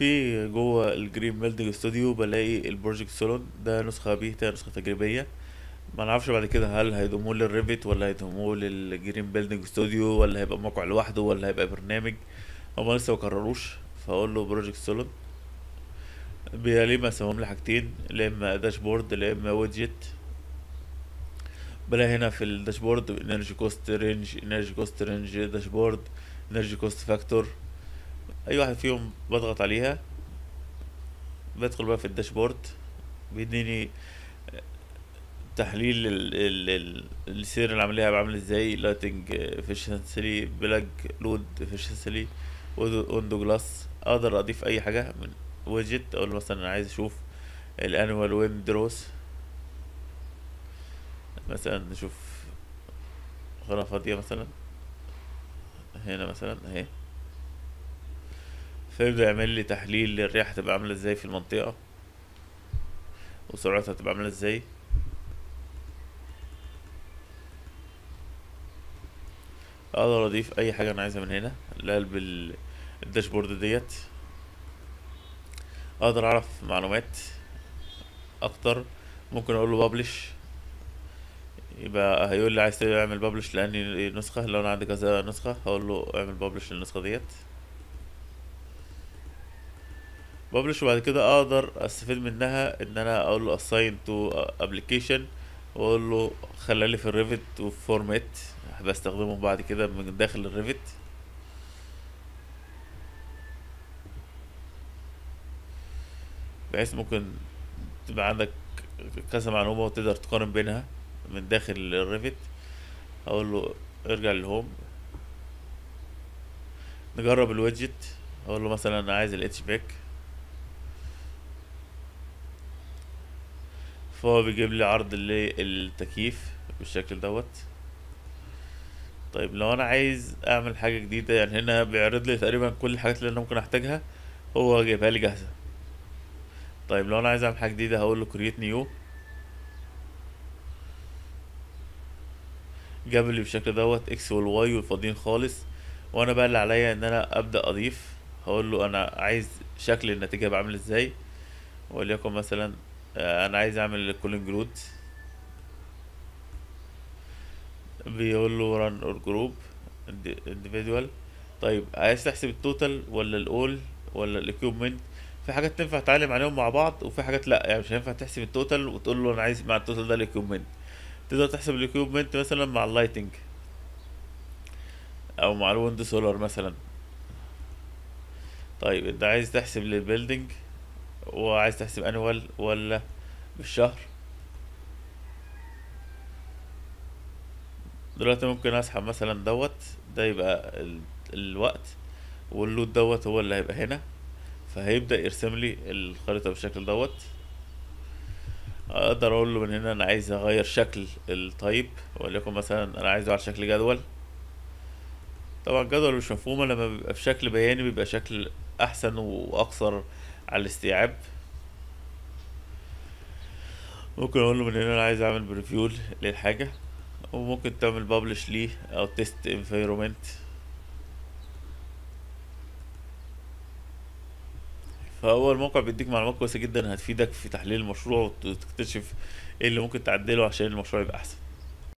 في جوه ال Green Building Studio بلاقي ال Project Solon ده نسخة بيتا نسخة تجريبية. ما نعرفش بعد كده هل هيضموه لل Revit ولا هيضموه لل Green Building Studio ولا هيبقى موقع لوحده ولا هيبقى برنامج. هما لسه مقرروش فأقول له Project Solon بيلاقي مقسمهم لي حاجتين لا إما dashboard لا إما widget بلاقي هنا في ال dashboard energy cost range energy cost range dashboard energy cost factor أي واحد فيهم بضغط عليها بدخل بقى في ال dashboard بيديني تحليل ال ال ال السير العملية هيبقى عامل إزاي lighting efficiency plug load efficiency window glass أقدر أضيف أي حاجة من widget أقول مثلا أنا عايز أشوف ال annual wind rose مثلا نشوف قناة فاضية مثلا. هنا مثلا أهي. فيبدأ يعمل لي تحليل للرياح هتبقى عاملة إزاي في المنطقة؟ وسرعتها هتبقى عاملة إزاي؟ أقدر أضيف أي حاجة أنا عايزها من هنا لقلب ال- الداشبورد ديت. أقدر أعرف معلومات أكتر ممكن أقول له publish يبقى هيقول لي عايز تعمل publish لأني نسخة لو أنا عندي كذا نسخة هقول له اعمل publish للنسخة ديت. publish وبعد كده أقدر أستفيد منها إن أنا أقول له assign to application وأقول له خلالي في ال Revit و format بستخدمه بعد كده من داخل ال Revit بحيث ممكن تبقى عندك كذا معلومة وتقدر تقارن بينها من داخل ال Revit أقول له ارجع لل home نجرب ال widget أقول له مثلا أنا عايز ال HVAC فهو بيجيب لي عرض للتكييف بالشكل دوت. طيب لو أنا عايز أعمل حاجة جديدة يعني هنا بيعرض لي تقريبا كل الحاجات اللي أنا ممكن أحتاجها هو جايبها لي جاهزة. طيب لو أنا عايز أعمل حاجة جديدة هقول له create new. جاب لي بالشكل دوت X وال Y والفاضيين خالص. وأنا بقى اللي عليا إن أنا أبدأ أضيف. هقول له أنا عايز شكل النتيجة يبقى عامل إزاي. وليكن مثلا أنا عايز أعمل cooling load بيقول له or group indi- individual. طيب عايز تحسب ال total ولا الأول ولا ال equipment في حاجات تنفع تعلم عليهم مع بعض وفي حاجات لأ يعني مش هينفع تحسب ال total وتقول له أنا عايز مع ال total ده ال equipment تقدر تحسب ال equipment مثلا مع ال lighting أو مع ال window solar مثلا. طيب أنت عايز تحسب لل building وعايز تحسب annual ولا بالشهر. دلوقتي ممكن أسحب مثلا دوت ده يبقى ال... الوقت وال load دوت هو اللي هيبقى هنا. فهيبدأ يرسم لي الخريطة بالشكل دوت. أقدر أقول له من هنا أنا عايز أغير شكل ال type وليكن مثلا أنا عايزه على شكل جدول. طبعا الجدول مش مفهومة لما بيبقى في شكل بياني بيبقى شكل أحسن وأكثر على الاستيعاب. ممكن أقول له من هنا أنا عايز أعمل preview للحاجة وممكن تعمل publish ليه أو test environment فهو الموقع بيديك معلومات كويسة جدا هتفيدك في تحليل المشروع وتكتشف إيه اللي ممكن تعدله عشان المشروع يبقى أحسن.